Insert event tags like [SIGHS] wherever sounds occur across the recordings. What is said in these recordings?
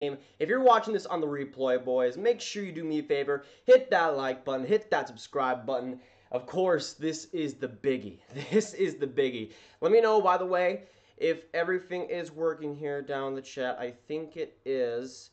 If you're watching this on the replay, boys, make sure you do me a favor. Hit that like button, hit that subscribe button. Of course, this is the biggie. [LAUGHS] This is the biggie. Let me know, by the way, if everything is working here down the chat. I think it is.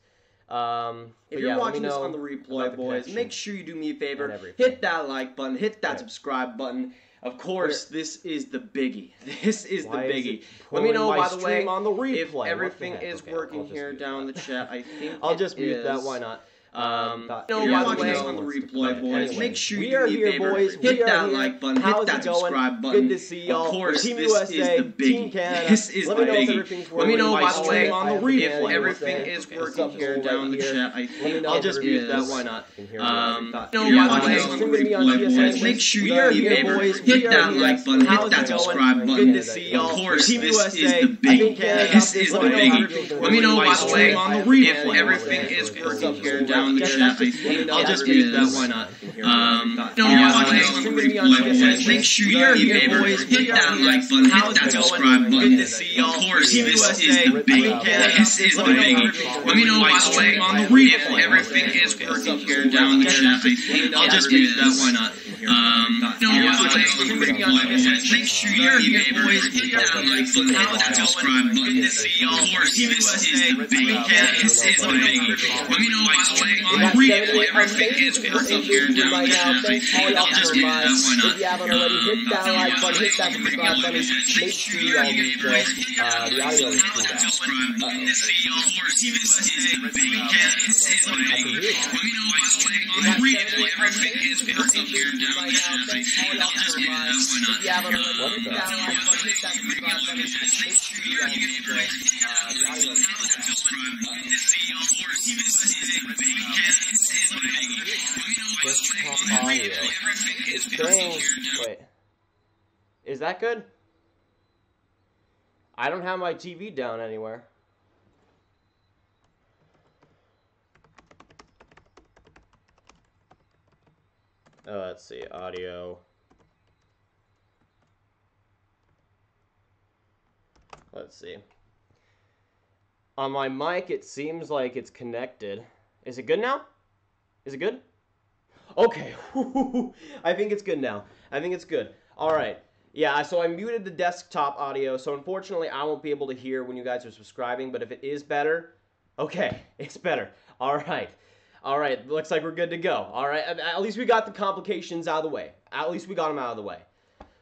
Um, If you're yeah, watching this on the replay, the boys, connection. make sure you do me a favor. Hit that like button, hit that Yeah. subscribe button. Of course, this is the biggie. [LAUGHS] This is the Why is biggie. Let me know, by the way, on the replay? if What the everything is Okay, working here down down the chat. I think [LAUGHS] I'll just mute that. Why not? Um, but no, if you're by the watching way- this on the replay, boys. Anyway, Make sure we you are do me here, a favor. boys. Hit We that here. like button. How's hit that it going? subscribe button. Good to see y'all. Of course, Team this USA, is the biggie. Team Canada. [LAUGHS] This is Let the me know if biggie. everything's Let me know, by the way, on the have replay, Canada, everything is It's working up here right down the chat. I think I'll just everything's mute that. Why not? You can hear Um, me. no, You're you're watching watching this this on on the the replay, replay, boys. boys. Make sure you are do me a here, favor. boys. Hit that like button. Hit that it going? subscribe Good button. to see y'all. Of course, this is the big. This is the Let me know biggie. Let me know, by the way, I on the have replay, Canada, everything is working here right down the here. chat. I Let me think know I'll just everything's mute that. Why not? You can hear. Um, no, Yeah, you're this on the streaming me on replay, Make sure you are do me a here, favor. Hit that like button. Hit that subscribe button. to see y'all. Of course, this is the Team biggie. This is the Let me know if biggie. Let me know, by working. the way, on the replay, everything is working here down the chat. I think I'll just mute that. Why not? Um, no, you're this on replay. Make sure you do me a. Hit that like button. Hit that subscribe button. To see y'all. Of course, this is the biggie. This is the biggie. Let me know, by the way, on the replay, everything is working here down the chat. I think I'll just mute that. Why not? If you haven't already, hit that like button, hit that subscribe button. Make sure you all do so. Uh, the audio is cool now. If you haven't already, what the? Audio. It's saying, wait. Is that good? I don't have my TV down anywhere. Oh, let's see. Audio. Let's see. On my mic, it seems like it's connected. Is it good now? Is it good? Okay. [LAUGHS] I think it's good now. I think it's good. All right. Yeah, so I muted the desktop audio, so unfortunately I won't be able to hear when you guys are subscribing, but if it is better, okay, [LAUGHS] it's better. All right. All right, looks like we're good to go. All right, at, least we got the complications out of the way. At least we got them out of the way.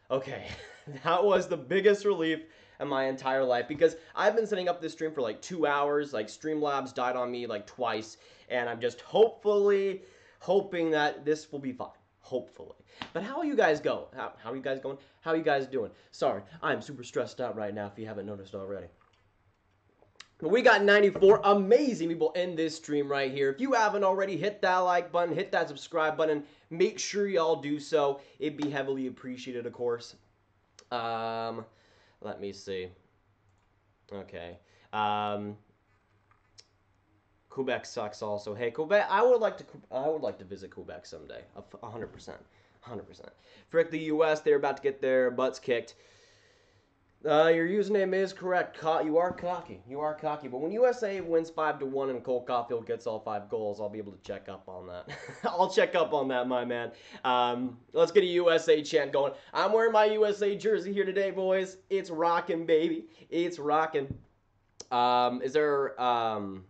Okay, [LAUGHS] that was the biggest relief in my entire life because I've been setting up this stream for like two hours. Like Streamlabs died on me like twice, and I'm just hopefully hoping that this will be fine. Hopefully. But how are you guys going? How, how are you guys going? How are you guys doing? Sorry, I'm super stressed out right now if you haven't noticed already. We got 94 amazing people in this stream right here. If you haven't already, hit that like button, hit that subscribe button. Make sure y'all do so. It'd be heavily appreciated, of course. Um, let me see. Okay. Um, Quebec sucks also. Hey, Quebec, I would like to I would like to visit Quebec someday. A 100%. 100%. Frick the US, they're about to get their butts kicked. Uh, your username is correct. Co- you are cocky. You are cocky. But when USA wins five to one and Cole Caufield gets all five goals, I'll be able to check up on that. [LAUGHS] I'll check up on that, my man. Um, let's get a USA chant going. I'm wearing my USA jersey here today, boys. It's rocking, baby. It's rocking. Um, is there um?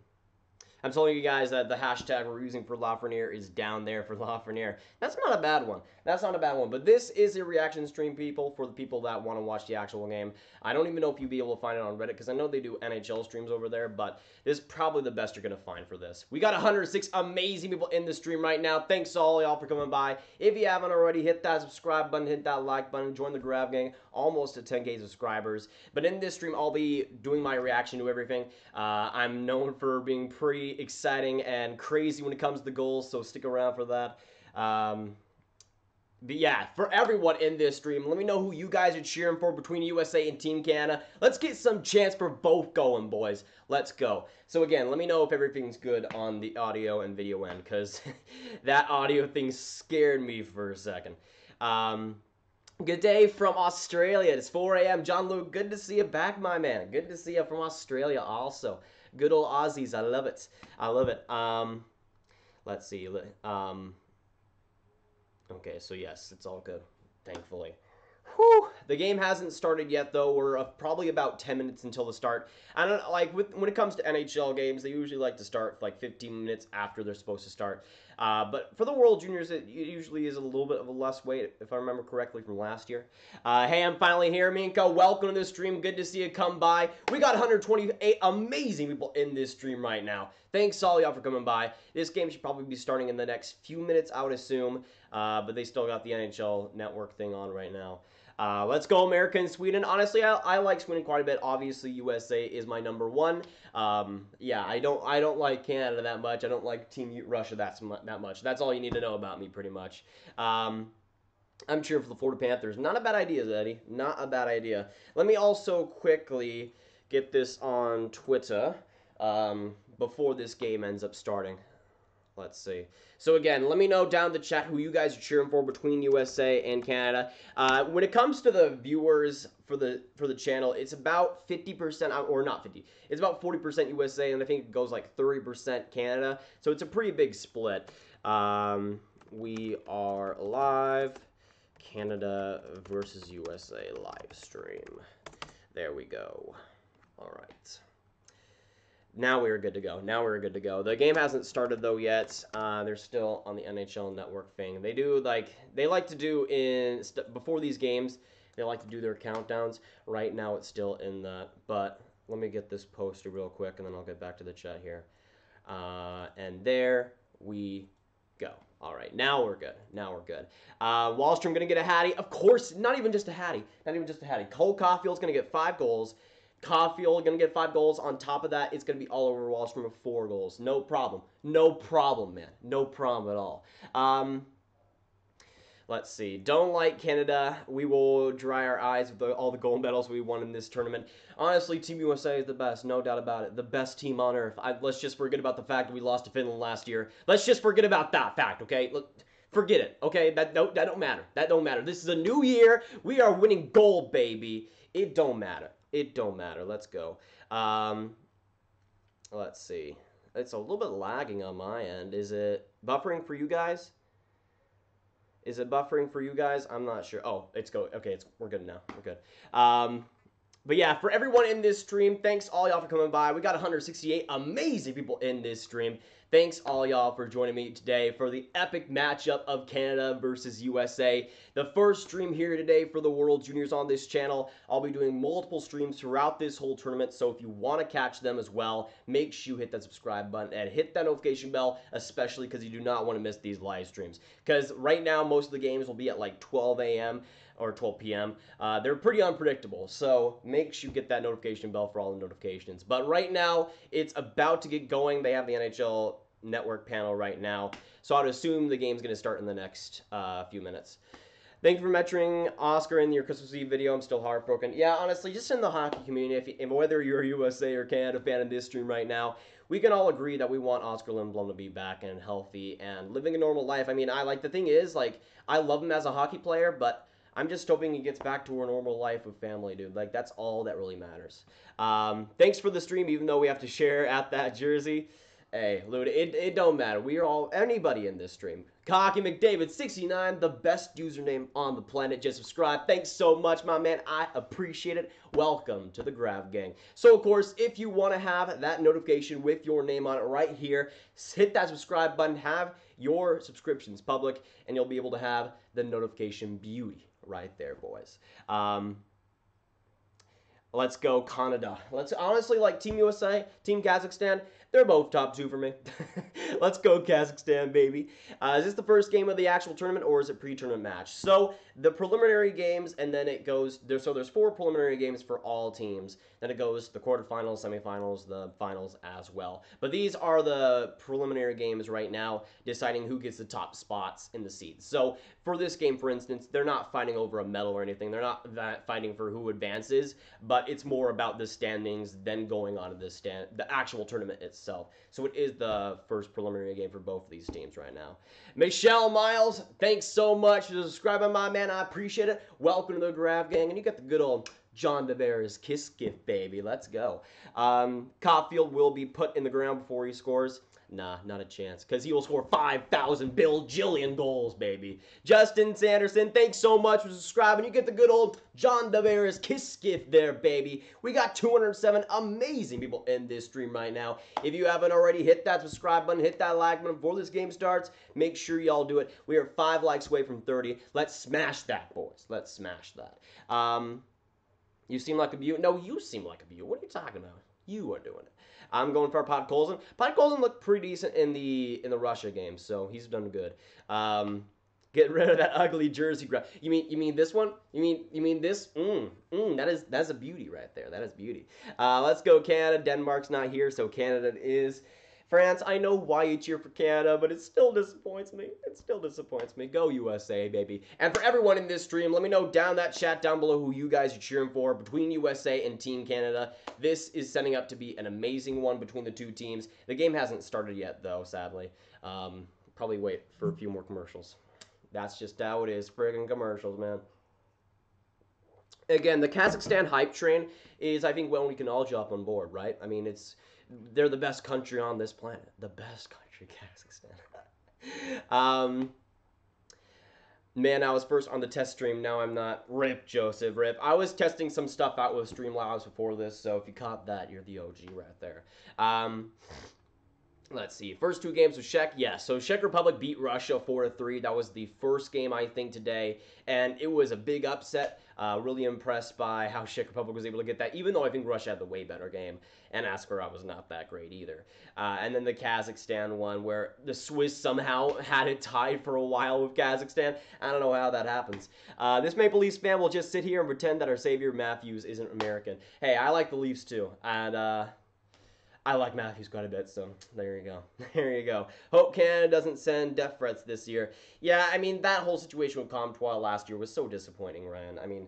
I'm telling you guys that the hashtag we're using for Lafreniere is down there for [LAUGHS] Lafreniere. That's not a bad one. That's not a bad one. But this is a reaction stream, people, for the people that want to watch the actual game. I don't even know if you'll be able to find it on Reddit because I know they do NHL streams over there, but this is probably the best you're going to find for this. We got 106 amazing people in the stream right now. Thanks all y'all for coming by. If you haven't already, hit that subscribe button, hit that like button, join the Grav Gang. Almost to 10k subscribers. But in this stream, I'll be doing my reaction to everything. Uh, I'm known for being pretty exciting and crazy when it comes to goals, so stick around for that. Um, but yeah, for everyone in this stream, let me know who you guys are cheering for between USA and Team Canada. Let's get some chance for both going, boys. Let's go. So again, let me know if everything's good on the audio and video end, because [LAUGHS] that audio thing scared me for a second. Um, good day from Australia. It's 4 a.m. John Luke, good to see you back, my man. Good to see you from Australia also. Good old Aussies. I love it. I love it. Um, let's see. Um, okay, so yes, it's all good. Thankfully. Whew. The game hasn't started yet, though. We're uh, probably about 10 minutes until the start. I don't like with, when it comes to NHL games, they usually like to start like 15 minutes after they're supposed to start. Uh, but for the World Juniors, it usually is a little bit of a less weight, if I remember correctly from last year. Uh, hey, I'm finally here, Minko. Welcome to the stream. Good to see you come by. We got 128 amazing people in this stream right now. Thanks all y'all for coming by. This game should probably be starting in the next few minutes, I would assume. Uh, but they still got the NHL Network thing on right now. Uh, let's go America and Sweden. Honestly, I, I, like Sweden quite a bit. Obviously, USA is my number one. Um, yeah, I don't I don't like Canada that much. I don't like Team Russia that, that much. That's all you need to know about me, pretty much. Um, I'm cheering for the Florida Panthers. Not a bad idea, Eddie. Not a bad idea. Let me also quickly get this on Twitter um, before this game ends up starting. Let's see. So again, let me know down the chat who you guys are cheering for between USA and Canada. Uh, when it comes to the viewers for the for the channel, it's about 50% uh, or not 50. It's about 40% USA, and I think it goes like 30% Canada. So it's a pretty big split. Um, we are live. Canada versus USA live stream. There we go. All right. Now we are good to go. Now we're good to go. The game hasn't started though yet. Uh, they're still on the NHL Network thing. They do like they like to do in before these games. They like to do their countdowns. Right now it's still in that. But let me get this posted real quick, and then I'll get back to the chat here. Uh, and there we go. All right, now we're good. Now we're good. Uh, Wahlstrom gonna get a Hattie. Of course, not even just a Hattie. Not even just a Hattie. Cole Caufield's gonna get five goals. Caufield going to get five goals. On top of that, it's to be all over Wahlstrom with four goals. No problem. No problem, man. No problem at all. Um, let's see. Don't like Canada. We will dry our eyes with the, all the gold medals we won in this tournament. Honestly, Team USA is the best. No doubt about it. The best team on earth. I, let's just forget about the fact that we lost to Finland last year. Let's just forget about that fact, okay? Look. Forget it, okay? That don't, that don't matter. That don't matter. This is a new year. We are winning gold, baby. It don't matter. It don't matter. Let's go. Um, let's see. It's a little bit lagging on my end. Is it buffering for you guys? Is it buffering for you guys? I'm not sure. Oh, it's go. Okay, it's we're good now. We're good. Um, but yeah, for everyone in this stream, thanks all y'all for coming by. We got 168 amazing people in this stream. Thanks all y'all for joining me today for the epic matchup of Canada versus USA. The first stream here today for the World Juniors on this channel. I'll be doing multiple streams throughout this whole tournament, so if you want to catch them as well, make sure you hit that subscribe button and hit that notification bell, especially because you do not want to miss these live streams. Because right now, most of the games will be at like 12 a.m or 12 p.m. Uh, they're pretty unpredictable, so make sure you get that notification bell for all the notifications. But right now, it's about to get going. They have the NHL network panel right now. So I'd assume the game's going to start in the next uh, few minutes. Thank you for mentioning Oskar in your Christmas Eve video. I'm still heartbroken. Yeah, honestly, just in the hockey community, if, whether you're a USA or Canada fan in this stream right now, we can all agree that we want Oskar Lindblom to be back and healthy and living a normal life. I mean, I like the thing is, like, I love him as a hockey player, but I'm just hoping he gets back to a normal life with family, dude. Like, that's all that really matters. Um, thanks for the stream, even though we have to share at that jersey. Hey, Luda, it, it don't matter. We are all, anybody in this stream. Cocky McDavid69, the best username on the planet. Just subscribe. Thanks so much, my man. I appreciate it. Welcome to the Grav Gang. So, of course, if you want to have that notification with your name on it right here, hit that subscribe button. Have your subscriptions public, and you'll be able to have the notification beauty right there, boys. Um, let's go Canada. Let's honestly like Team USA, Team Kazakhstan. They're both top two for me. [LAUGHS] Let's go Kazakhstan, baby. Uh, is this the first game of the actual tournament or is it pre-tournament match? So the preliminary games and then it goes there. So there's four preliminary games for all teams. Then it goes the quarterfinals, semifinals, the finals as well. But these are the preliminary games right now, deciding who gets the top spots in the seeds. So for this game, for instance, they're not fighting over a medal or anything. They're not that fighting for who advances, but it's more about the standings than going on to the stand the actual tournament itself. So it is the first preliminary game for both of these teams right now. Michelle Miles, thanks so much for subscribing, my man. I appreciate it. Welcome to the Grav Gang. And you got the good old John Tavares kiss gift, baby. Let's go. Um, Caufield will be put in the ground before he scores. Nah, not a chance. Because he will score 5,000 Bill Jillian goals, baby. Justin Sanderson, thanks so much for subscribing. You get the good old John Tavares kiss gift there, baby. We got 207 amazing people in this stream right now. If you haven't already, hit that subscribe button, hit that like button before this game starts. Make sure y'all do it. We are five likes away from 30. Let's smash that, boys. Let's smash that. Um, you seem like a beaut. No, you seem like a beaut. What are you talking about? You are doing it. I'm going for Podkolzin. Podkolzin looked pretty decent in the in the Russia game, so he's done good. Um, get rid of that ugly jersey. You mean you mean this one? You mean you mean this? Mm, mm, that is that's a beauty right there. That is beauty. Uh, let's go Canada. Denmark's not here, so Canada is. France, I know why you cheer for Canada, but it still disappoints me. It still disappoints me. Go USA, baby. And for everyone in this stream, let me know down that chat down below who you guys are cheering for between USA and Team Canada. This is setting up to be an amazing one between the two teams. The game hasn't started yet, though, sadly. Um, probably wait for a few more commercials. That's just how it is. Friggin' commercials, man. Again, the Kazakhstan hype train is, I think, when we can all jump on board, right? I mean, it's they're the best country on this planet. The best country, [LAUGHS] Kazakhstan. um, man, I was first on the test stream. Now I'm not. Rip, Joseph. Rip. I was testing some stuff out with Streamlabs before this, so if you caught that, you're the OG right there. Um, let's see. First two games with Czech. Yeah, so Czech Republic beat Russia 4 to 3. That was the first game, I think, today. And it was a big upset. Uh, really impressed by how Czech Republic was able to get that, even though I think Russia had the way better game, and Askarov was not that great either. Uh, and then the Kazakhstan one, where the Swiss somehow [LAUGHS] had it tied for a while with Kazakhstan. I don't know how that happens. Uh, this Maple Leafs fan will just sit here and pretend that our savior Matthews isn't American. Hey, I like the Leafs too, and uh, I like Matthews quite a bit, so there you go. [LAUGHS] There you go. Hope Canada doesn't send death threats this year. Yeah, I mean, that whole situation with Comtois last year was so disappointing, Ryan. I mean,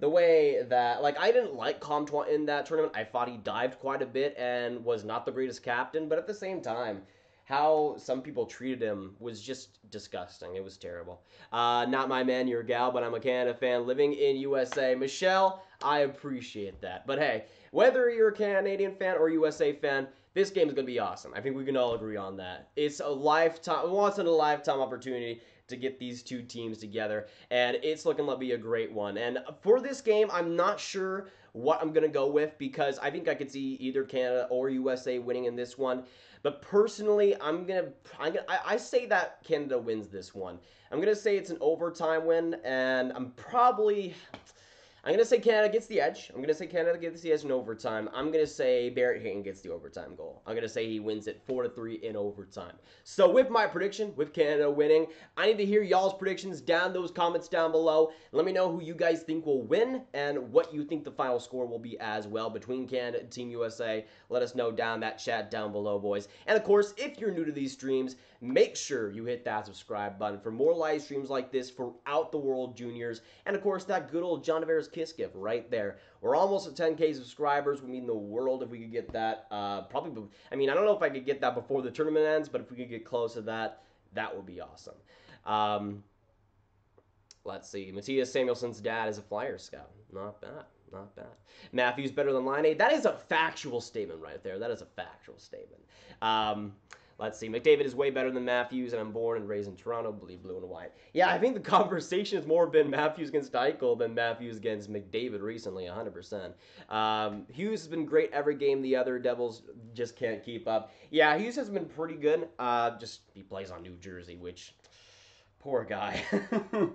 the way that, like, I didn't like Comtois in that tournament. I thought he dived quite a bit and was not the greatest captain, but at the same time, how some people treated him was just disgusting. It was terrible. Uh, not my man, you're a gal, but I'm a Canada fan living in USA. Michelle, I appreciate that. But hey, whether you're a Canadian fan or USA fan, this game is going to be awesome. I think we can all agree on that. It's a lifetime, once in a lifetime opportunity to get these two teams together, and it's looking to be a great one. And for this game, I'm not sure what I'm going to go with because I think I could see either Canada or USA winning in this one. But personally, I'm gonna, I'm gonna I, I say that Canada wins this one. I'm gonna say it's an overtime win, and I'm probably I'm going to say Canada gets the edge. I'm going to say Canada gets the edge in overtime. I'm going to say Barrett Hayton gets the overtime goal. I'm going to say he wins it 4 to 3 in overtime. So, with my prediction, with Canada winning, I need to hear y'all's predictions down those comments down below. Let me know who you guys think will win and what you think the final score will be as well between Canada and Team USA. Let us know down that chat down below, boys. And of course, if you're new to these streams, make sure you hit that subscribe button for more live streams like this throughout the World Juniors. And of course, that good old John Tavares Kiss gift right there. We're almost at 10k subscribers. We mean the world if we could get that. Uh, probably, I mean, I don't know if I could get that before the tournament ends, but if we could get close to that, that would be awesome. Um, let's see. Mattias Samuelsson's dad is a flyer scout. Not bad. Not bad. Matthews better than Laine. That is a factual statement right there. That is a factual statement. Um, Let's see. McDavid is way better than Matthews, and I'm born and raised in Toronto, bleed blue and white. Yeah, I think the [LAUGHS] conversation has more been Matthews against Eichel than Matthews against McDavid recently, 100%. Um, Hughes has been great every game. The other Devils just can't keep up. Yeah, Hughes has been pretty good. Uh, just he plays on New Jersey, which poor guy. [LAUGHS]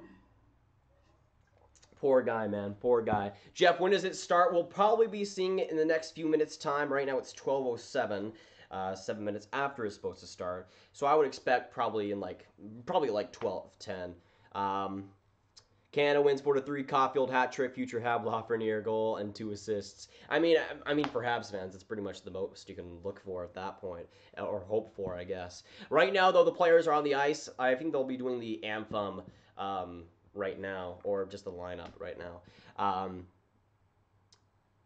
Poor guy, man. Poor guy. Jeff, when does it start? We'll probably be seeing it in the next few minutes' time. Right now it's 12.07 uh, seven minutes after it's supposed to start. So I would expect probably in like probably like 12, 10. Um, Canada wins 4 to 3. Caufield hat trick, future Habla near goal, and two assists. I mean, I, I mean, for Habs fans, it's pretty much the most you can look for at that point, or hope for, I guess. Right now, though, the players are on the ice. I think they'll be doing the anthem um, right now, or just the lineup right now. Um,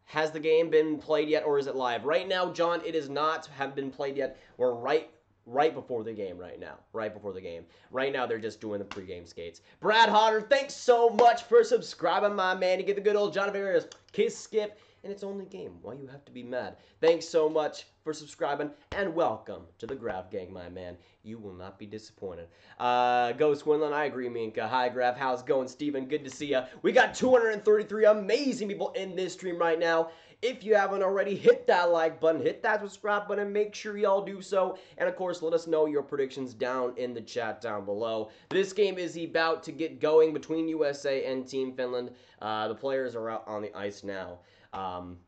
has the game been played yet or is it live? Right now, John, it is not have been played yet. We're right right before the game right now. Right before the game. Right now, they're just doing the pregame skates. Brad Hodder, thanks so much for subscribing, my man. You get the good old John Tavares kiss skip, and it's only game. Why you have to be mad? Thanks so much for subscribing, and welcome to the Grav Gang, my man. You will not be disappointed. Uh, Ghost Quinlan, I agree, Minka. Hi, Grav. How's it going, Steven? Good to see ya. We got 233 amazing people in this stream right now. If you haven't already, hit that like button, hit that subscribe button, make sure y'all do so. And of course, let us know your predictions down in the chat down below. This game is about to get going between USA and Team Finland. Uh, the players are out on the ice now. Um,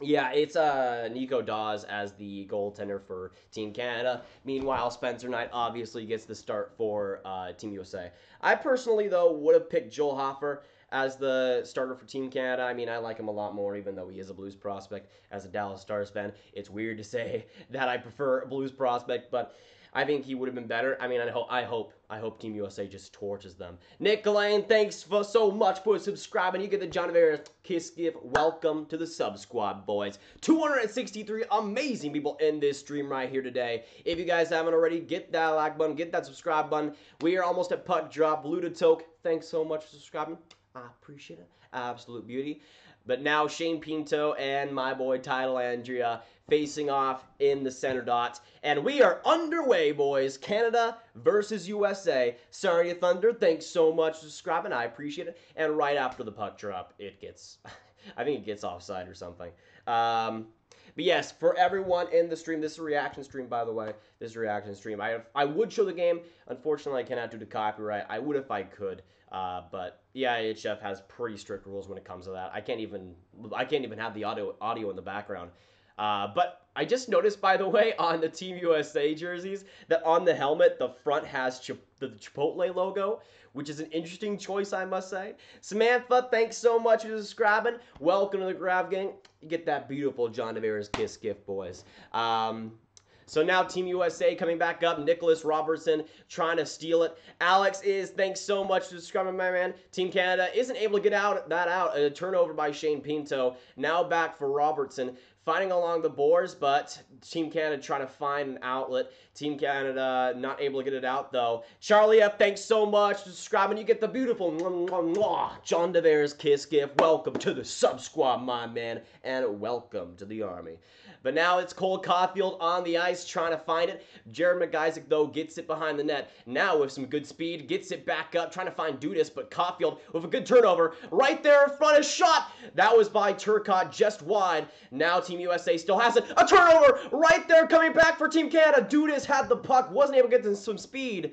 yeah, it's uh, Nico Daws as the goaltender for Team Canada. Meanwhile, Spencer Knight obviously gets the start for uh, Team USA. I personally, though, would have picked Joel Hofer as the starter for Team Canada. I mean, I like him a lot more, even though he is a Blues prospect. As a Dallas Stars fan, it's weird to say [LAUGHS] that I prefer a Blues prospect, but I think he would have been better. I mean, I hope, I hope, I hope Team USA just torches them. Nick Lane, thanks for so much for subscribing. You get the John Tavares kiss gift. Welcome to the Sub Squad, boys. 263 amazing people in this stream right here today. If you guys haven't already, get that like button, get that subscribe button. We are almost at puck drop. Ludatoke, thanks so much for subscribing. I appreciate it. Absolute beauty. But now Shane Pinto and my boy Ty Dellandrea facing off in the center dots. And we are underway, boys. Canada versus USA. Sorry, Thunder. Thanks so much for subscribing. I appreciate it. And right after the puck drop, it gets, [LAUGHS] I think it gets offside or something. Um, but yes, for everyone in the stream, this is a reaction stream, by the way. This is a reaction stream. I I would show the game. Unfortunately, I cannot do the copyright. I would if I could. Uh, but the IIHF has pretty strict rules when it comes to that. I can't even I can't even have the audio audio in the background. Uh, but I just noticed, by the way, [LAUGHS] on the Team USA jerseys, that on the helmet, the front has Chip- the Chipotle logo, which is an interesting choice, I must say. Samantha, thanks so much for subscribing. Welcome to the Grav Gang. You get that beautiful John Tavares kiss gift, boys. Um, so now Team USA coming back up. Nicholas Robertson trying to steal it. Alex is, thanks so much for subscribing, my man. Team Canada isn't able to get out that out. A turnover by Shane Pinto. Now back for Robertson. Fighting along the boards, but Team Canada trying to find an outlet. Team Canada not able to get it out, though. Charlie F., thanks so much for subscribing. You get the beautiful mwah, mwah, mwah, John Tavares kiss gift. Welcome to the sub squad, my man, and welcome to the Army. But now it's Cole Caufield on the ice trying to find it. Jared McIsaac, though, gets it behind the net. Now with some good speed, gets it back up, trying to find Dudas, but Caufield with a good turnover. Right there in front, of shot. That was by Turcotte just wide. Now Team USA still has it. A turnover right there coming back for Team Canada. Dudas had the puck, wasn't able to get some speed.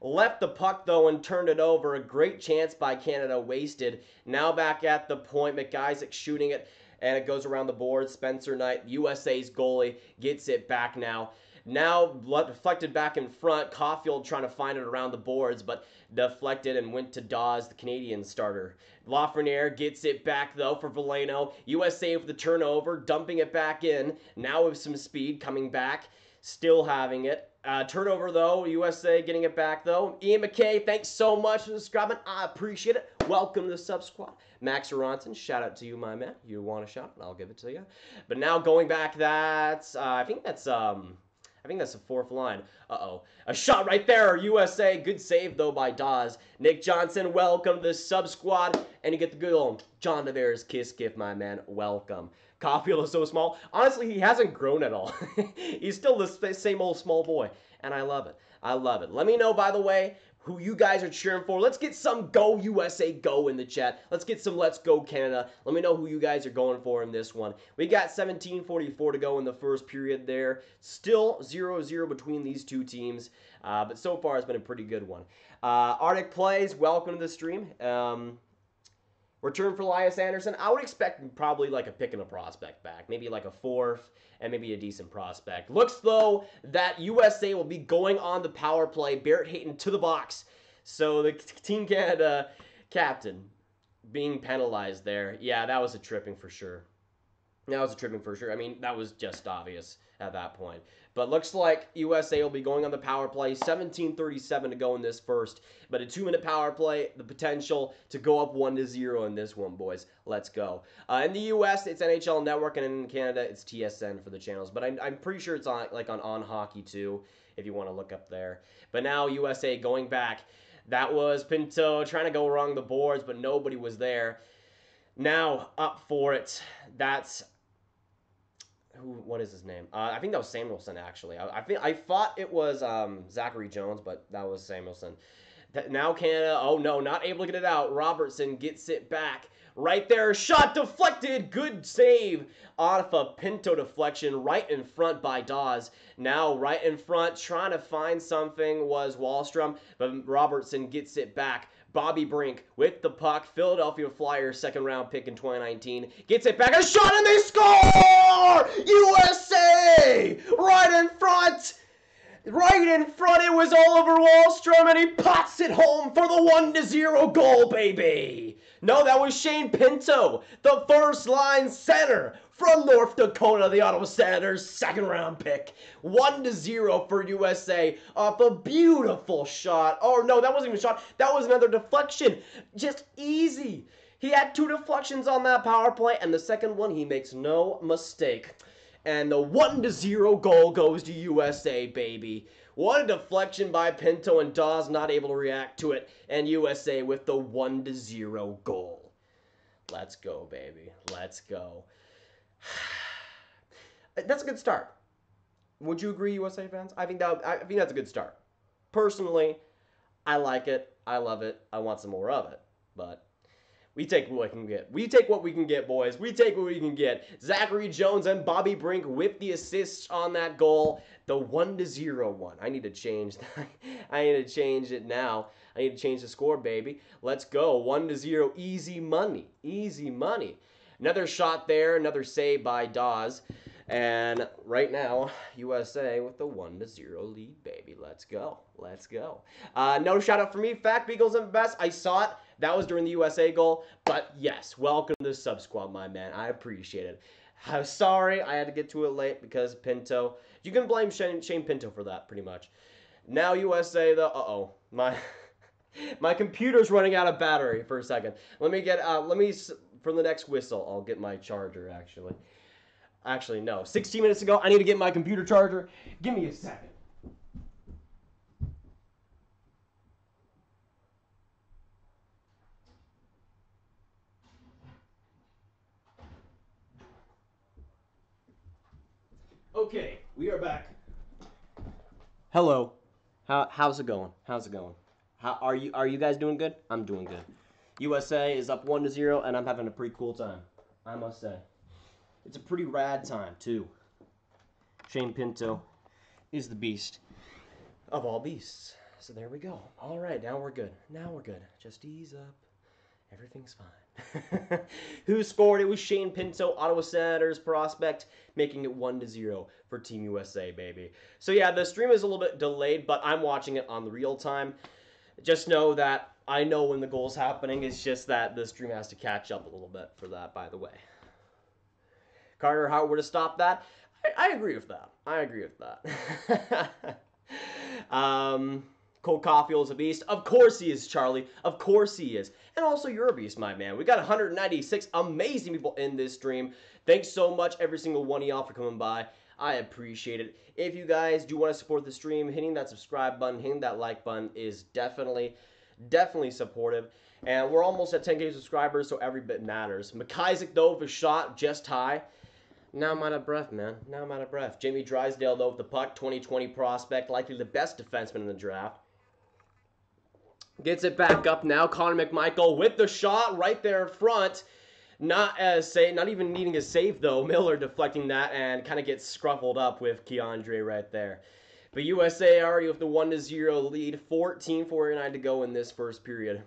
Left the puck though and turned it over. A great chance by Canada wasted. Now back at the point. McIsaac shooting it and it goes around the board. Spencer Knight, USA's goalie, gets it back now. Now deflected back in front. Caufield trying to find it around the boards, but deflected and went to Daws, the Canadian starter. Lafreniere gets it back though for Veleno. USA with the turnover, dumping it back in. Now with some speed coming back, still having it. Uh, turnover though, USA getting it back though. Ian McKay, thanks so much for subscribing. I appreciate it. Welcome to the sub squad. Max Aronson, shout out to you, my man. You want a shout? I'll give it to you. But now going back, that's uh, I think that's um. I think that's the fourth line. Uh oh. A shot right there, USA. Good save, though, by Daws. Nick Johnson, welcome to the sub squad. And you get the good old John Tavares kiss gift, my man. Welcome. Caufield is so small. Honestly, he hasn't grown at all. [LAUGHS] He's still the same old small boy. And I love it. I love it. Let me know, by the way, who you guys are cheering for. Let's get some Go USA Go in the chat. Let's get some Let's Go Canada. Let me know who you guys are going for in this one. We got 17:44 to go in the first period there. Still 0-0 between these two teams, uh, but so far it's been a pretty good one. Uh, Arctic plays. Welcome to the stream. Um, Return for Elias Andersson. I would expect probably like a pick and a prospect back, maybe like a fourth and maybe a decent prospect. Looks though that USA will be going on the power play. Barrett Hayton to the box. So the Team Canada uh, captain being penalized there. Yeah, that was a tripping for sure. That was a tripping for sure. I mean, that was just obvious at that point. But looks like USA will be going on the power play. 17:37 to go in this first. But a two-minute power play, the potential to go up one to zero in this one, boys. Let's go. Uh, in the U.S., it's NHL Network, and in Canada, it's TSN for the channels. But I'm, I'm pretty sure it's on like on On Hockey too, if you want to look up there. But now USA going back. That was Pinto trying to go along the boards, but nobody was there. Now up for it. That's who? What is his name? Uh, I think that was Samuelsson Actually, I, I think I thought it was um, Zachary Jones, but that was Samuelsson. Th- Now Canada. Oh no, not able to get it out. Robertson gets it back. Right there, shot deflected. Good save off a Pinto deflection right in front by Daws. Now right in front, trying to find something was Wahlstrom, but Robertson gets it back. Bobby Brink with the puck. Philadelphia Flyers second round pick in 2019 gets it back. A shot and they score! USA right in front. Right in front, it was Oliver Wahlstrom, and he pots it home for the 1 to 0 goal, baby. No, that was Shane Pinto, the first line center from North Dakota, the Ottawa Senators, second round pick. 1 to 0 for USA off a beautiful shot. Oh, no, that wasn't even a shot. That was another deflection. Just easy. He had two deflections on that power play, and the second one, he makes no mistake. And the 1 to 0 goal goes to USA, baby. What a deflection by Pinto and Daws not able to react to it. And USA with the 1 to 0 goal. Let's go, baby. Let's go. [SIGHS] That's a good start. Would you agree, USA fans? I think that I think that's a good start. Personally, I like it. I love it. I want some more of it. But we take what we can get. We take what we can get, boys. We take what we can get. Zachary Jones and Bobby Brink with the assists on that goal. The one to zero one. I need to change that. [LAUGHS] I need to change it now. I need to change the score, baby. Let's go. One to zero. Easy money. Easy money. Another shot there. Another save by Daws. And right now, USA with the one to zero lead, baby. Let's go. Let's go. Uh, no shout out for me. Fact Beagles and best. I saw it. That was during the USA goal. But yes, welcome to the sub squad, my man. I appreciate it. I'm sorry I had to get to it late because Pinto. You can blame Shane, Shane Pinto for that, pretty much. Now USA, though. Uh oh, my [LAUGHS] my computer's running out of battery for a second. Let me get. Uh, let me from the next whistle. I'll get my charger actually. Actually, no. 16 minutes ago, I need to get my computer charger. Give me a second. Okay, we are back. Hello. How, how's it going? How's it going? How are you? Are you guys doing good? I'm doing good. USA is up one to zero, and I'm having a pretty cool time. I must say, it's a pretty rad time too. Shane Pinto is the beast of all beasts. So there we go. All right, now we're good. Now we're good. Just ease up. Everything's fine. [LAUGHS] Who scored? It was Shane Pinto, Ottawa Senators prospect, making it 1 to 0 for Team USA, baby. So yeah, the stream is a little bit delayed, but I'm watching it on the real time. Just know that I know when the goal's happening. It's just that the stream has to catch up a little bit for that, by the way. Carter Hart would to stop that, I, I agree with that. I agree with that. [LAUGHS] um, Cole Caufield's a beast. Of course he is, Charlie. Of course he is. And also, you're a beast, my man. We got 196 amazing people in this stream. Thanks so much, every single one of y'all, for coming by. I appreciate it. If you guys do want to support the stream, hitting that subscribe button, hitting that like button is definitely, definitely supportive. And we're almost at 10k subscribers, so every bit matters. McIsaac, though, a shot just high. Now I'm out of breath, man. Now I'm out of breath. Jamie Drysdale, though, with the puck, 2020 prospect, likely the best defenseman in the draft. Gets it back up now. Connor McMichael with the shot right there in front. Not as say, not even needing a save though. [LAUGHS] Miller deflecting that and kind of gets scruffled up with K'Andre right there. But USA already with the one to zero lead. 14:49 to go in this first period.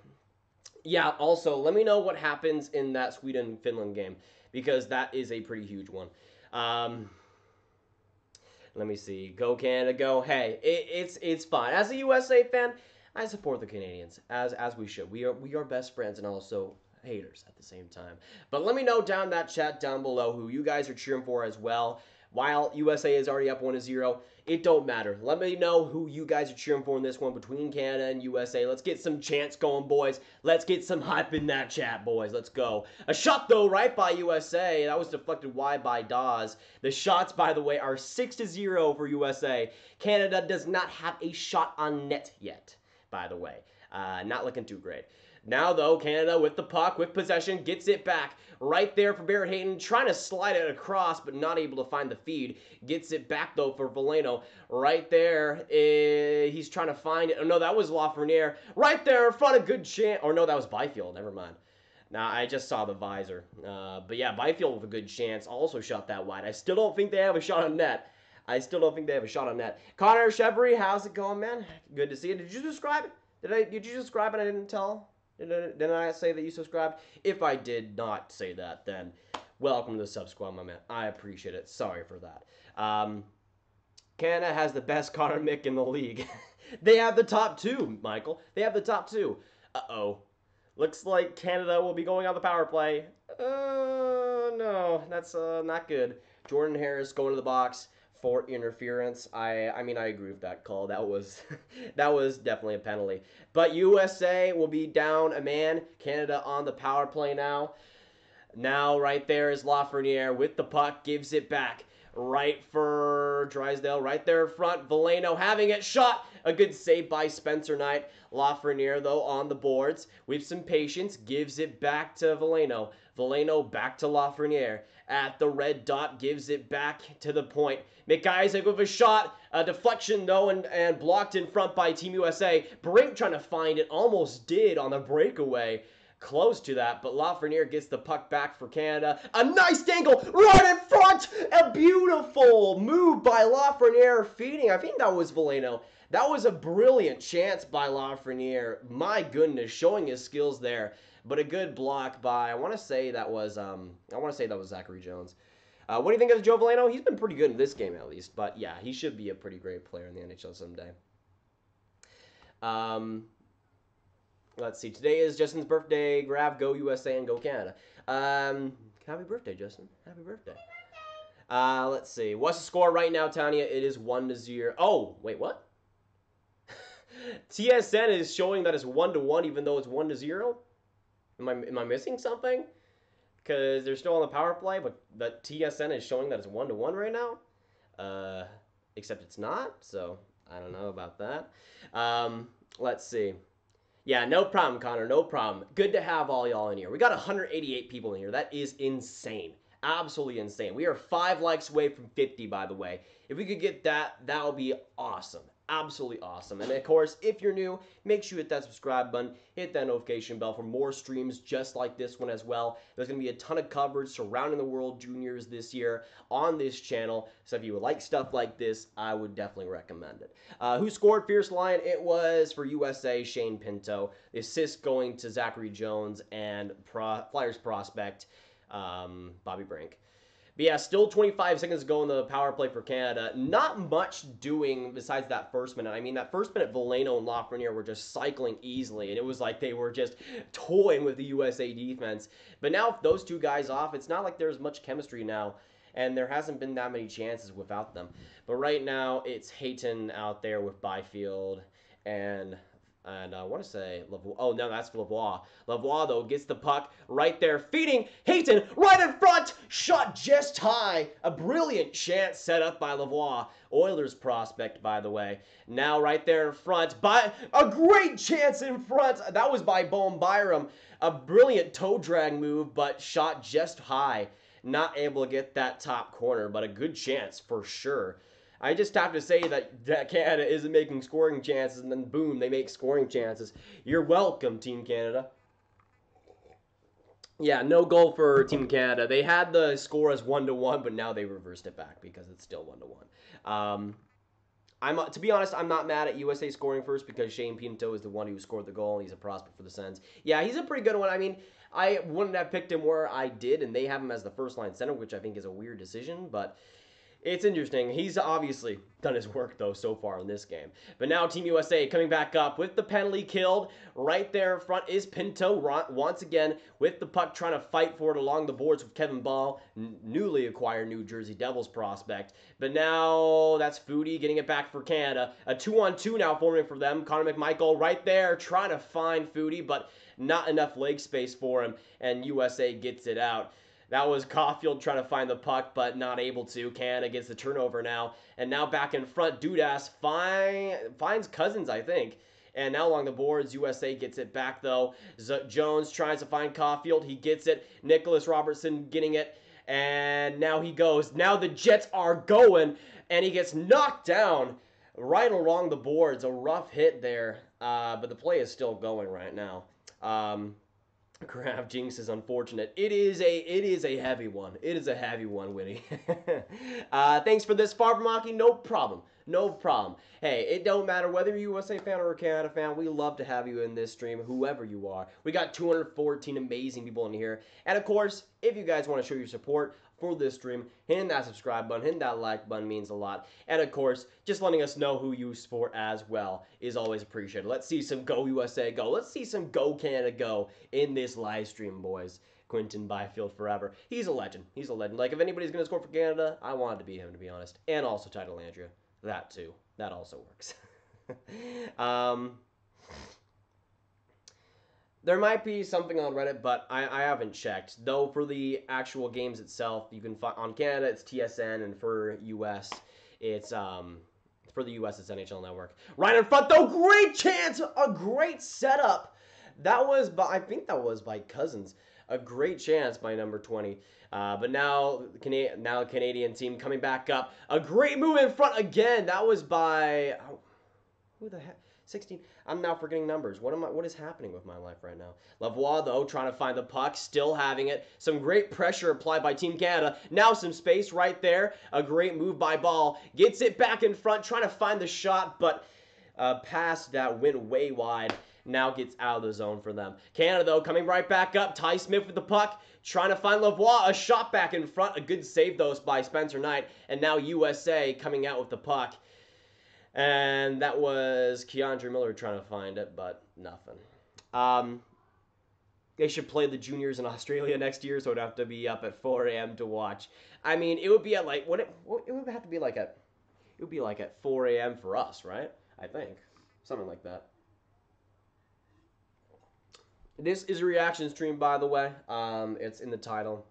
Yeah. Also, let me know what happens in that Sweden Finland game because that is a pretty huge one. Um, let me see. Go Canada, go. Hey, it, it's it's fine. As a USA fan, I support the Canadians as as we should. We are we are best friends and also haters at the same time. But let me know down that chat down below who you guys are cheering for as well. While USA is already up 1 to 0, it don't matter. Let me know who you guys are cheering for in this one between Canada and USA. Let's get some chants going, boys. Let's get some hype in that chat, boys. Let's go. A shot, though, right by USA. That was deflected wide by Daws. The shots, by the way, are 6 to 0 for USA. Canada does not have a shot on net yet, by the way. Uh, not looking too great. Now, though, Canada with the puck, with possession, gets it back. Right there for Barrett Hayton, trying to slide it across, but not able to find the feed. Gets it back, though, for Veleno. Right there, eh, he's trying to find it. Oh, no, that was Lafreniere. Right there in front of good chance. Or, no, that was Byfield. Never mind. Now, I just saw the visor. Uh, but, yeah, Byfield with a good chance also shot that wide. I still don't think they have a shot on net. I still don't think they have a shot on net. Connor Chevry, how's it going, man? Good to see you. Did you subscribe? Did I? Did you subscribe and I didn't tell? Did, did I say that you subscribed? If I did not say that, then welcome to the sub squad, my man. I appreciate it. Sorry for that. Um, Canada has the best [LAUGHS] Connor Mick in the league. [LAUGHS] they have the top two, Michael. They have the top two. Uh oh. Looks like Canada will be going on the power play. Uh, no, that's uh, not good. Jordan Harris going to the box for interference. I I mean I agree with that call. That was [LAUGHS] that was definitely a penalty. But USA will be down a man. Canada on the power play now. Now right there is Lafreniere with the puck, gives it back. Right for Drysdale, right there in front. Veleno having it shot. A good save by Spencer Knight. Lafreniere, though, on the boards. With some patience, gives it back to Veleno. Veleno back to Lafreniere. At the red dot, gives it back to the point. McIsaac with a shot. A deflection, though, and, and blocked in front by Team USA. Brink trying to find it. Almost did on the breakaway close to that, but Lafreniere gets the puck back for Canada. A nice angle right in front. A beautiful move by Lafreniere feeding. I think that was Veleno. That was a brilliant chance by Lafreniere. My goodness, showing his skills there. But a good block by, I want to say that was, um, I want to say that was Zachary Jones. Uh, what do you think of Joe Veleno? He's been pretty good in this game at least, but yeah, he should be a pretty great player in the NHL someday. Um, let's see. Today is Justin's birthday. Grav, go USA, and go Canada. Um, happy birthday, Justin. Happy birthday. Uh, let's see. What's the score right now, Tanya? It is one to zero. Oh, wait, what? [LAUGHS] TSN is showing that it's one to one, even though it's one to zero. Am I am I missing something? Because they're still on the power play, but TSN is showing that it's one to one right now. Uh, except it's not. So I don't know about that. Um, let's see. Yeah, no problem, Connor. No problem. Good to have all y'all in here. We got 188 people in here. That is insane. Absolutely insane. We are five likes away from 50, by the way. If we could get that, that would be awesome absolutely awesome. And of course, if you're new, make sure you hit that subscribe button, hit that notification bell for more streams just like this one as well. There's going to be a ton of coverage surrounding the World Juniors this year on this channel. So if you would like stuff like this, I would definitely recommend it. Uh, who scored Fierce Lion? It was for USA, Shane Pinto. The assist going to Zachary Jones and Pro- Flyers prospect um, Bobby Brink. But yeah, still 25 seconds to go in the power play for Canada. Not much doing besides that first minute. I mean, that first minute, Veleno and Lafreniere were just cycling easily, and it was like they were just toying with the USA defense. But now, if those two guys off, it's not like there's much chemistry now, and there hasn't been that many chances without them. But right now, it's Hayton out there with Byfield and and uh, I want to say Lavoie. Oh no, that's Lavoie. Lavoie though gets the puck right there, feeding Hayton right in front. Shot just high. A brilliant chance set up by Lavoie. Oilers prospect, by the way. Now right there in front, by a great chance in front. That was by Bowen Byram. A brilliant toe drag move, but shot just high. Not able to get that top corner, but a good chance for sure. I just have to say that, that Canada isn't making scoring chances, and then boom, they make scoring chances. You're welcome, Team Canada. Yeah, no goal for Team Canada. They had the score as one to one, but now they reversed it back because it's still one to one. Um, I'm to be honest, I'm not mad at USA scoring first because Shane Pinto is the one who scored the goal. and He's a prospect for the Sens. Yeah, he's a pretty good one. I mean, I wouldn't have picked him where I did, and they have him as the first line center, which I think is a weird decision, but it's interesting. He's obviously done his work though so far in this game. But now Team USA coming back up with the penalty killed. Right there in front is Pinto once again with the puck trying to fight for it along the boards with Kevin Bahl, newly acquired New Jersey Devils prospect. But now that's Foudy getting it back for Canada. A two-on-two now forming for them. Connor McMichael right there trying to find Foudy, but not enough leg space for him, and USA gets it out. That was Caufield trying to find the puck, but not able to. Canada gets the turnover now. And now back in front, Dudas find, finds Cozens, I think. And now along the boards, USA gets it back, though. Z- Jones tries to find Caufield. He gets it. Nicholas Robertson getting it. And now he goes. Now the Jets are going. And he gets knocked down right along the boards. A rough hit there. Uh, but the play is still going right now. Um, Grav Jinx is unfortunate. It is a it is a heavy one. It is a heavy one, Winnie. [LAUGHS] uh, thanks for this far from hockey. No problem. No problem. Hey, it don't matter whether you're a USA fan or a Canada fan. We love to have you in this stream, whoever you are. We got 214 amazing people in here. And of course, if you guys want to show your support, for this stream. Hitting that subscribe button, hitting that like button means a lot. And of course, just letting us know who you support as well is always appreciated. Let's see some Go USA Go. Let's see some Go Canada Go in this live stream, boys. Quinton Byfield forever. He's a legend. He's a legend. Like, if anybody's going to score for Canada, I want to be him, to be honest. And also Ty Dellandrea. That, too. That also works. [LAUGHS] um, there might be something on Reddit, but I, I haven't checked. Though for the actual games itself, you can find on Canada it's TSN, and for US it's um for the US it's NHL Network. Right in front though, great chance, a great setup. That was by I think that was by Cozens A great chance by number 20. Uh, but now, now Canadian team coming back up. A great move in front again. That was by oh, who the heck? 16. I'm now forgetting numbers. What am I? What is happening with my life right now? Lavoie though trying to find the puck, still having it. Some great pressure applied by Team Canada. Now some space right there. A great move by Bahl. Gets it back in front, trying to find the shot, but a pass that went way wide now gets out of the zone for them. Canada, though, coming right back up. Ty Smith with the puck, trying to find Lavoie. A shot back in front. A good save, though, by Spencer Knight. And now USA coming out with the puck. And that was K'Andre Miller trying to find it, but nothing. Um, they should play the juniors in Australia [LAUGHS] next year, so it'd have to be up at 4 a.m. to watch. I mean, it would be at like what it, it would have to be like at it would be like at 4 a.m. for us, right? I think something like that. This is a reaction stream, by the way. Um, it's in the title.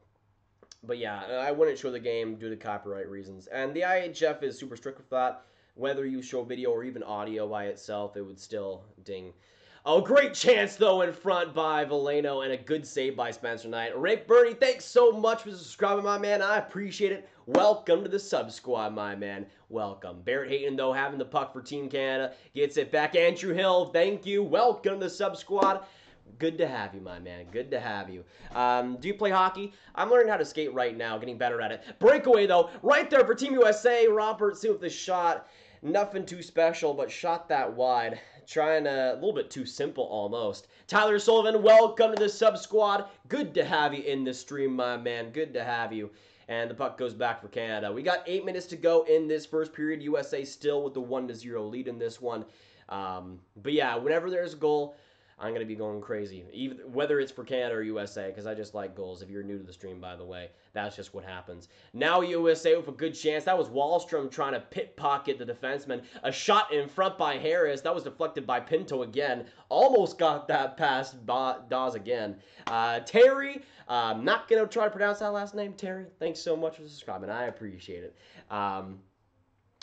But yeah, I wouldn't show the game due to copyright reasons, and the IIHF is super strict with that whether you show video or even audio by itself, it would still ding. Oh, great chance, though, in front by Veleno and a good save by Spencer Knight. Rick Bernie, thanks so much for subscribing, my man. I appreciate it. Welcome to the sub squad, my man. Welcome. Barrett Hayton, though, having the puck for Team Canada. Gets it back. Andrew Hill, thank you. Welcome to the sub squad. Good to have you, my man. Good to have you. Um, do you play hockey? I'm learning how to skate right now, getting better at it. Breakaway, though, right there for Team USA. Robertson with the shot. Nothing too special, but shot that wide. Trying a little bit too simple almost. Tyler Sullivan, welcome to the sub squad. Good to have you in the stream, my man. Good to have you. And the puck goes back for Canada. We got eight minutes to go in this first period. USA still with the 1 to 0 lead in this one. Um, but yeah, whenever there's a goal, I'm gonna be going crazy, even whether it's for Canada or USA, because I just like goals. If you're new to the stream, by the way, that's just what happens. Now USA with a good chance. That was Wahlstrom trying to pit pocket the defenseman. A shot in front by Harris. That was deflected by Pinto again. Almost got that past Daws again. Uh, Terry, I'm not gonna try to pronounce that last name. Terry, thanks so much for subscribing. I appreciate it. Um,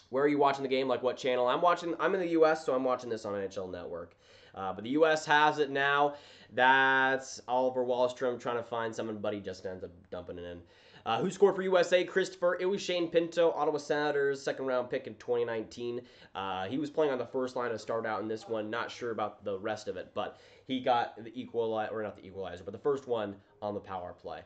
where are you watching the game? Like what channel? I'm watching. I'm in the U.S., so I'm watching this on NHL Network. Uh, but the U.S. has it now. That's Oliver Wahlstrom trying to find someone, but he just ends up dumping it in. Uh, who scored for USA? Christopher. It was Shane Pinto, Ottawa Senators, second round pick in 2019. Uh, he was playing on the first line to start out in this one. Not sure about the rest of it, but he got the equalizer, or not the equalizer, but the first one on the power play.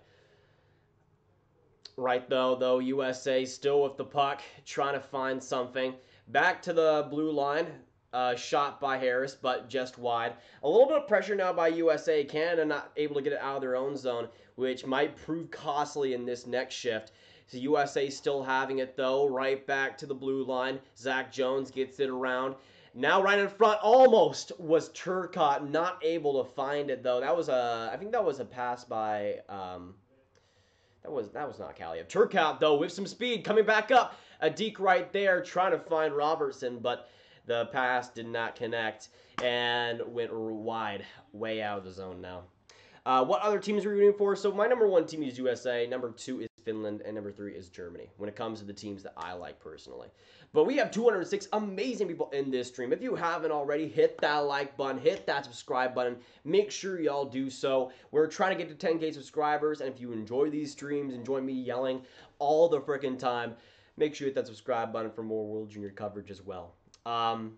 Right though, though USA still with the puck, trying to find something. Back to the blue line uh, shot by Harris, but just wide. A little bit of pressure now by USA. Canada not able to get it out of their own zone, which might prove costly in this next shift. So USA still having it though, right back to the blue line. Zach Jones gets it around. Now right in front, almost was Turcotte, not able to find it though. That was a, I think that was a pass by, um, that was that was not Kaliyev. Turcotte though with some speed coming back up. A deke right there trying to find Robertson, but the pass did not connect and went wide, way out of the zone now. Uh, what other teams are we rooting for? So my number one team is USA. Number two is Finland, and number three is Germany. When it comes to the teams that I like personally. But we have 206 amazing people in this stream. If you haven't already, hit that like button, hit that subscribe button. Make sure y'all do so. We're trying to get to 10k subscribers, and if you enjoy these streams, enjoy me yelling all the freaking time, make sure you hit that subscribe button for more World Junior coverage as well. Um,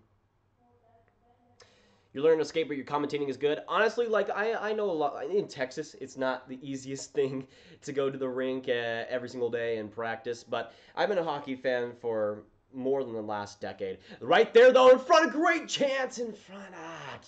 you learn to skate, but your commentating is good. Honestly, like I, I know a lot in Texas, it's not the easiest [LAUGHS] thing to go to the rink uh, every single day and practice. But I've been a hockey fan for more than the last decade. Right there, though, in front, a great chance in front. Ah,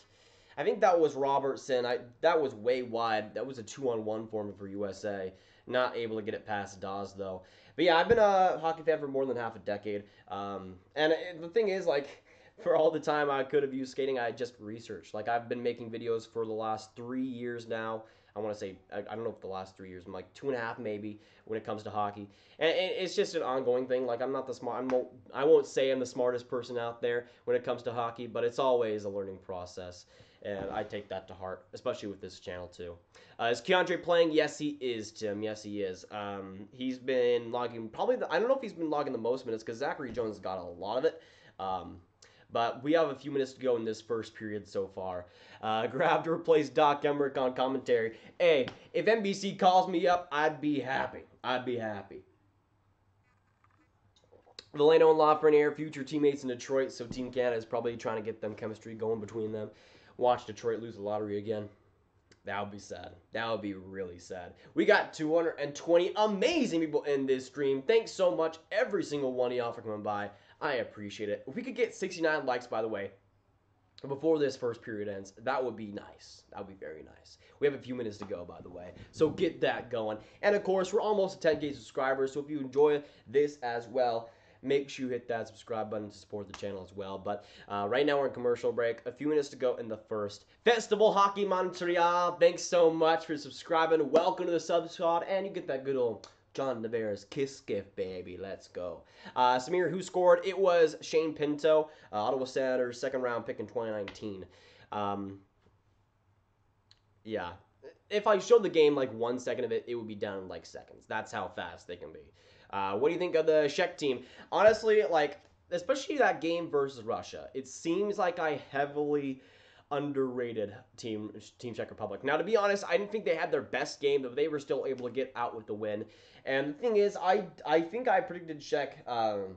I think that was Robertson. I that was way wide. That was a two-on-one for for USA. Not able to get it past Daws though. But yeah, I've been a hockey fan for more than half a decade. Um, and it, the thing is, like, [LAUGHS] for all the time I could have used skating, I just researched. Like, I've been making videos for the last three years now. I want to say, I, I, don't know if the last three years, I'm like two and a half maybe when it comes to hockey. And, and it's just an ongoing thing. Like, I'm not the smart, I won't say I'm the smartest person out there when it comes to hockey, but it's always a learning process. And I take that to heart, especially with this channel too. Uh, is K'Andre playing? Yes, he is, Tim. Yes, he is. Um, he's been logging probably. The, I don't know if he's been logging the most minutes because Zachary Jones got a lot of it. Um, but we have a few minutes to go in this first period so far. Uh, [LAUGHS] Grav to replace Doc Emrick on commentary. Hey, if NBC calls me up, I'd be happy. I'd be happy. Veleno and Lafreniere, future teammates in Detroit, so Team Canada is probably trying to get them chemistry going between them watch Detroit lose the lottery again. That would be sad. That would be really sad. We got 220 amazing people in this stream. Thanks so much, every single one of y'all for coming by. I appreciate it. If we could get 69 likes, by the way, before this first period ends, that would be nice. That would be very nice. We have a few minutes to go, by the way. So get that going. And of course, we're almost at 10k subscribers. So if you enjoy this as well, make sure you hit that subscribe button to support the channel as well. But uh, right now we're in commercial break. A few minutes to go in the first. Festival Hockey Montreal, thanks so much for subscribing. Welcome to the sub squad, and you get that good old John Tavares kiss gift, baby. Let's go. Uh, Samir, who scored? It was Shane Pinto, uh, Ottawa Senators, second round pick in 2019. Um, yeah. If I showed the game like one second of it, it would be down in like seconds. That's how fast they can be. Uh, what do you think of the Czech team? Honestly, like, especially that game versus Russia, it seems like I heavily underrated team Team Czech Republic. Now, to be honest, I didn't think they had their best game, but they were still able to get out with the win. And the thing is, I I think I predicted Czech. Um,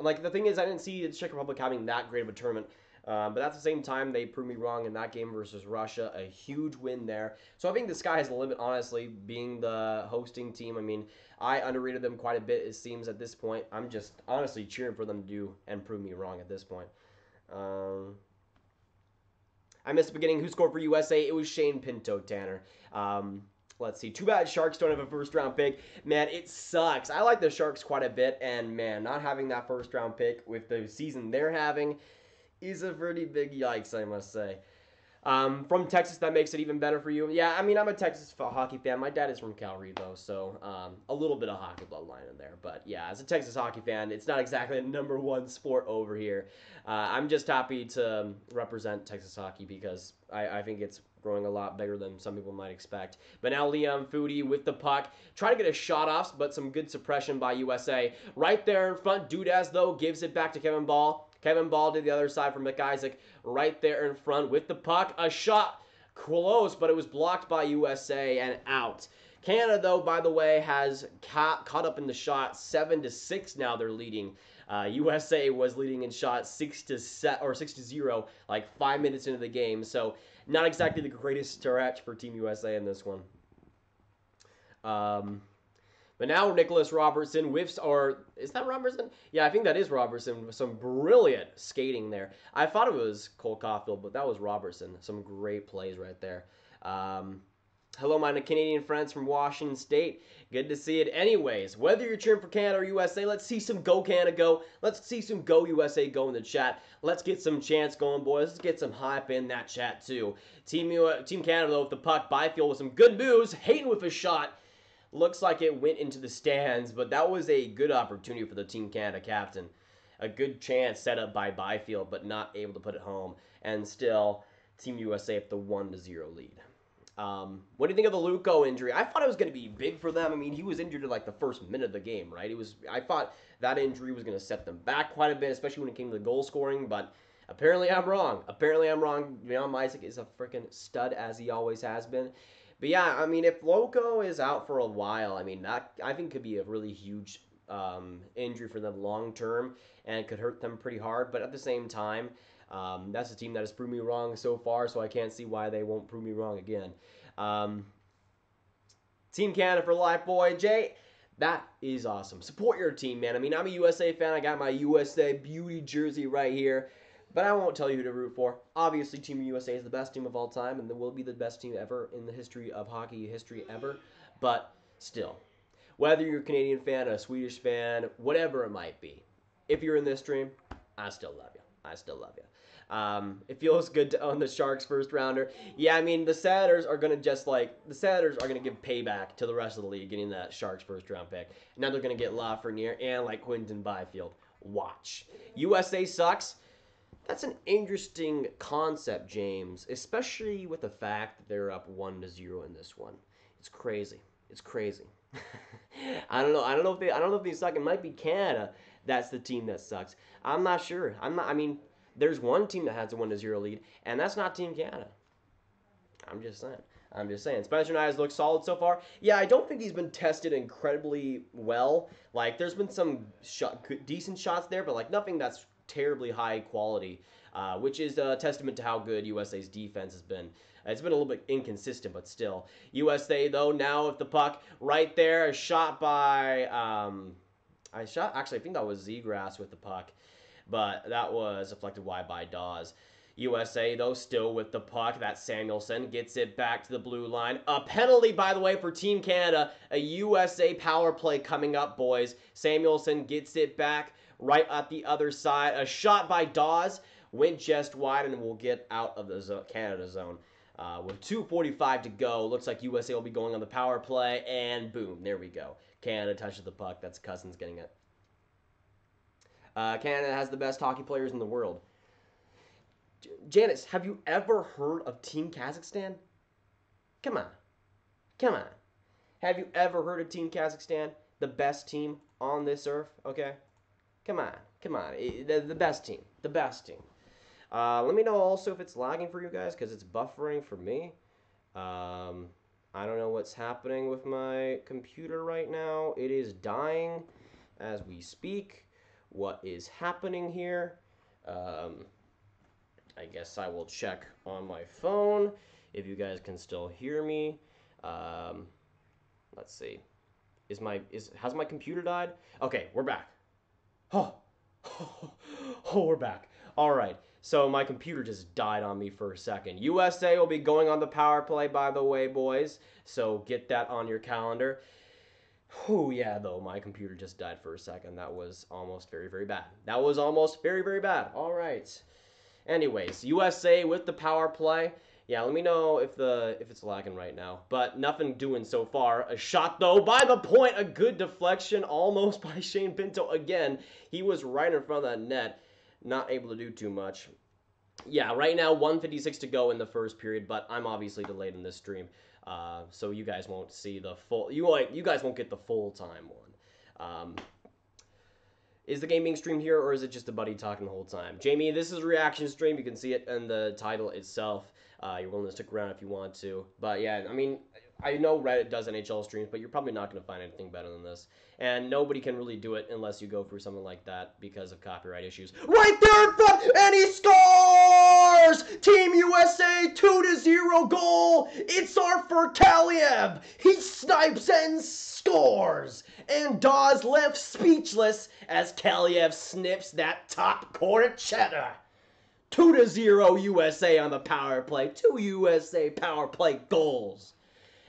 like the thing is, I didn't see the Czech Republic having that great of a tournament. Um, but at the same time, they proved me wrong in that game versus Russia. A huge win there. So I think the sky has a limit, honestly, being the hosting team. I mean, I underrated them quite a bit, it seems, at this point. I'm just honestly cheering for them to do and prove me wrong at this point. Um, I missed the beginning. Who scored for USA? It was Shane Pinto, Tanner. Um, let's see. Too bad Sharks don't have a first round pick. Man, it sucks. I like the Sharks quite a bit, and man, not having that first round pick with the season they're having is a pretty big yikes, I must say. Um, from Texas, that makes it even better for you. Yeah, I mean, I'm a Texas hockey fan. My dad is from Calgary, though, so um, a little bit of hockey bloodline in there. But yeah, as a Texas hockey fan, it's not exactly the number one sport over here. Uh, I'm just happy to represent Texas hockey because I, I think it's growing a lot bigger than some people might expect. But now Liam Foudy with the puck, trying to get a shot off, but some good suppression by USA. Right there in front, Dudas, though, gives it back to Kevin Bahl. Kevin Bahl to the other side for McIsaac right there in front with the puck. A shot close, but it was blocked by USA and out. Canada, though, by the way, has ca- caught up in the shot seven to six. Now they're leading. Uh, USA was leading in shots six to set or six to zero, like five minutes into the game. So not exactly the greatest stretch for Team USA in this one. Um, but now Nicholas Robertson whiffs, or is that Robertson? Yeah, I think that is Robertson. With some brilliant skating there. I thought it was Cole Caufield, but that was Robertson. Some great plays right there. Um, Hello, my Canadian friends from Washington State. Good to see it. Anyways, whether you're cheering for Canada or USA, let's see some Go Canada go. Let's see some Go USA go in the chat. Let's get some chants going, boys. Let's get some hype in that chat too. Team U- Team Canada though with the puck, Byfield with some good moves, Hayton with a shot. Looks like it went into the stands, but that was a good opportunity for the Team Canada captain. A good chance set up by Byfield, but not able to put it home. And still, Team USA with the one to zero lead. Um, what do you think of the Luco injury? I thought it was going to be big for them. I mean, he was injured in like the first minute of the game, right? It was. I thought that injury was going to set them back quite a bit, especially when it came to the goal scoring. But apparently, I'm wrong. Apparently, I'm wrong. Leon Isaac is a freaking stud as he always has been. But yeah, I mean, if Loco is out for a while, I mean that I think could be a really huge um, injury for them long term and could hurt them pretty hard. But at the same time, um, that's a team that has proved me wrong so far, so I can't see why they won't prove me wrong again. Um, team Canada for life, boy. Jay, that is awesome. Support your team, man. I mean, I'm a USA fan. I got my USA beauty jersey right here. But I won't tell you who to root for. Obviously, Team USA is the best team of all time, and will be the best team ever in the history of hockey history ever. But still, whether you're a Canadian fan, a Swedish fan, whatever it might be, if you're in this stream, I still love you. I still love you. Um, it feels good to own the Sharks first rounder. Yeah, I mean the Senators are gonna just like the Senators are gonna give payback to the rest of the league getting that Sharks first round pick. Now they're gonna get Lafreniere and like Quinton Byfield. Watch. USA sucks. That's an interesting concept, James, especially with the fact that they're up one to zero in this one. It's crazy. It's crazy. [LAUGHS] I don't know. I don't know if they. I don't know if they suck. It might be Canada. That's the team that sucks. I'm not sure. I'm not. I mean, there's one team that has a one to zero lead, and that's not Team Canada. I'm just saying. I'm just saying. Spencer Knight has looked solid so far. Yeah, I don't think he's been tested incredibly well. Like, there's been some shot, decent shots there, but like nothing that's terribly high quality, uh, which is a testament to how good USA's defense has been. It's been a little bit inconsistent, but still. USA though now with the puck right there, a shot by um, I shot actually I think that was Zegras with the puck, but that was deflected wide by Daws. USA though still with the puck. That Samuelsson gets it back to the blue line. A penalty, by the way, for Team Canada. A USA power play coming up, boys. Samuelsson gets it back right at the other side. A shot by Daws went just wide and will get out of the zone, Canada zone. Uh, with 2.45 to go, looks like USA will be going on the power play, and boom, there we go. Canada touches the puck. That's Cozens getting it. Uh, Canada has the best hockey players in the world. J- Janice, have you ever heard of Team Kazakhstan? Come on. Come on. Have you ever heard of Team Kazakhstan? The best team on this earth, okay? Come on. Come on. The, best team. The best team. Uh, let me know also if it's lagging for you guys because it's buffering for me. Um, I don't know what's happening with my computer right now. It is dying as we speak. What is happening here? Um, I guess I will check on my phone if you guys can still hear me. Um, let's see. Is my is has my computer died? Okay, we're back. Oh, [LAUGHS] oh, we're back. All right. So my computer just died on me for a second. USA will be going on the power play, by the way, boys. So get that on your calendar. Oh yeah, though my computer just died for a second. That was almost very, very bad. That was almost very, very bad. All right. Anyways, USA with the power play. Yeah, let me know if the if it's lagging right now. But nothing doing so far. A shot though by the point, a good deflection almost [LAUGHS] by Shane Pinto again. He was right in front of that net, not able to do too much. Yeah, right now 156 to go in the first period, but I'm obviously delayed in this stream. Uh, so you guys won't see the full you like you guys won't get the full time one. Um, is the game being streamed here or is it just a buddy talking the whole time? Jamie, this is a reaction stream. You can see it in the title itself. Uh, you're willing to stick around if you want to. But yeah, I mean, I know Reddit does NHL streams, but you're probably not going to find anything better than this. And nobody can really do it unless you go through something like that because of copyright issues. Right there in front, and he scores! Team USA 2 to 0 goal! It's Arthur Kaliyev! He snipes and scores! And Daws left speechless as Kaliyev snips that top corner cheddar. 2 to 0 USA on the power play. Two USA power play goals.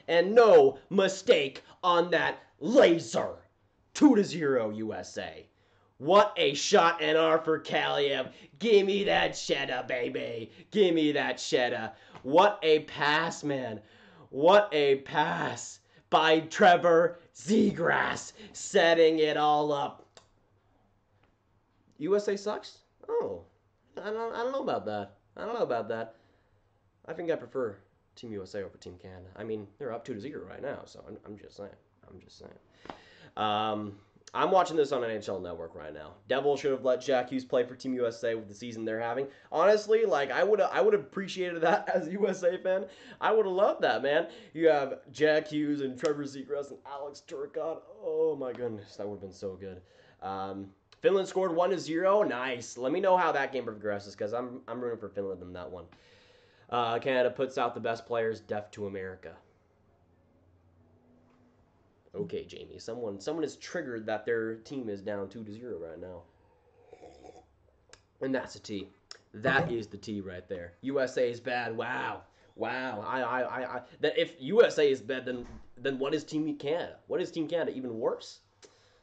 And no mistake on that laser. 2 to 0 USA. What a shot and R for Kaliyev. Give me that cheddar, baby. Give me that cheddar. What a pass, man. What a pass by Trevor Zegras, setting it all up. USA sucks? Oh, I don't, I don't know about that. I don't know about that. I think I prefer Team USA over Team Canada. I mean, they're up 2 to 0 right now, so I'm, I'm just saying. I'm just saying. Um, I'm watching this on NHL Network right now. Devil should have let Jack Hughes play for Team USA with the season they're having. Honestly, like I would I would have appreciated that [LAUGHS] as a USA fan. I would have loved that, man. You have Jack Hughes and Trevor Zegras and Alex Turcotte. Oh my goodness, that would have been so good. Um, Finland scored one to zero. Nice. Let me know how that game progresses because I'm I'm rooting for Finland in that one. Uh, Canada puts out the best players, deaf to America. Okay, Jamie. Someone someone is triggered that their team is down two to zero right now. And that's a T. That is the T right there. USA is bad. Wow. Wow. I I, I, I that if USA is bad, then then what is Team Canada? What is Team Canada? Even worse?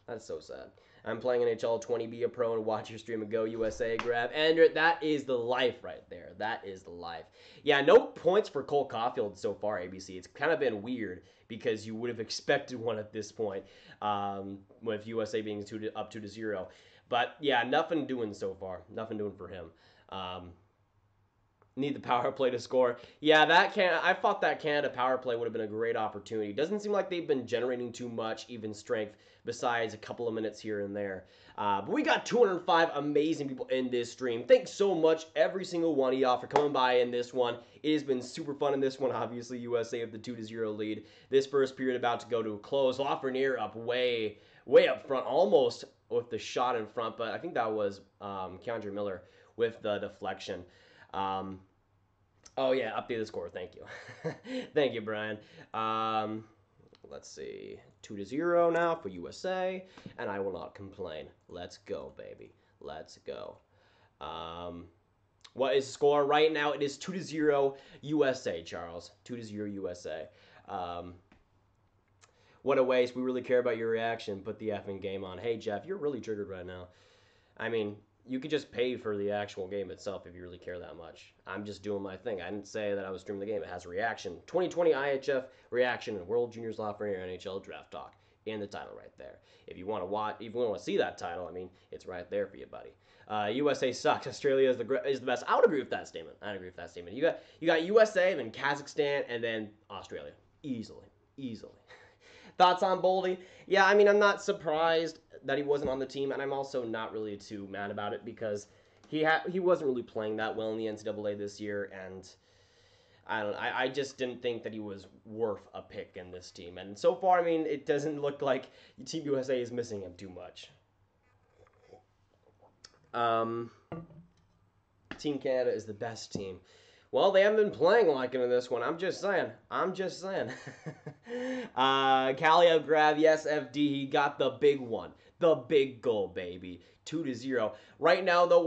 That's so sad. I'm playing NHL 20, be a pro, and watch your stream and go USA Grav. And that is the life right there. That is the life. Yeah, no points for Cole Caufield so far, ABC. It's kind of been weird because you would have expected one at this point um, with USA being two to, up 2 to 0. But yeah, nothing doing so far. Nothing doing for him. Um, need the power play to score. Yeah, that can I thought that Canada power play would have been a great opportunity. Doesn't seem like they've been generating too much even strength besides a couple of minutes here and there. Uh, but we got 205 amazing people in this stream. Thanks so much, every single one of y'all, for coming by in this one. It has been super fun in this one. Obviously, USA with the 2 to 0 lead. This first period about to go to a close. Lafreniere up way, way up front, almost with the shot in front, but I think that was um, K'Andre Miller with the deflection. Um, oh, yeah, update the score. Thank you. [LAUGHS] Thank you, Brian. Um, let's see. 2 to 0 now for USA, and I will not complain. Let's go, baby. Let's go. Um, what is the score right now? It is 2 to 0 USA, Charles. 2 to 0 USA. Um, what a waste. We really care about your reaction. Put the effing game on. Hey, Jeff, you're really triggered right now. I mean, you could just pay for the actual game itself if you really care that much. I'm just doing my thing. I didn't say that I was streaming the game. It has reaction. 2020 IIHF reaction and World Juniors Lafreniere NHL Draft Talk in the title right there. If you want to watch, if you want to see that title, I mean, it's right there for you, buddy. Uh, USA sucks. [LAUGHS] Australia is the is the best. I would agree with that statement. I would agree with that statement. You got you got USA, then Kazakhstan, and then Australia. Easily, easily. [LAUGHS] Thoughts on Boldy? Yeah, I mean, I'm not surprised that he wasn't on the team, and I'm also not really too mad about it because he ha- he wasn't really playing that well in the NCAA this year, and I don't. I, I just didn't think that he was worth a pick in this team, and so far, I mean, it doesn't look like Team USA is missing him too much. Um, team Canada is the best team. Well, they haven't been playing like it in this one. I'm just saying. I'm just saying. [LAUGHS] uh, Kaliyev Grav, yes, FD. He got the big one. The big goal, baby. 2 to 0. Right now, though,